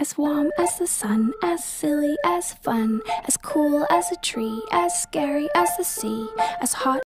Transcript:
As warm as the sun, as silly as fun, as cool as a tree, as scary as the sea, as hot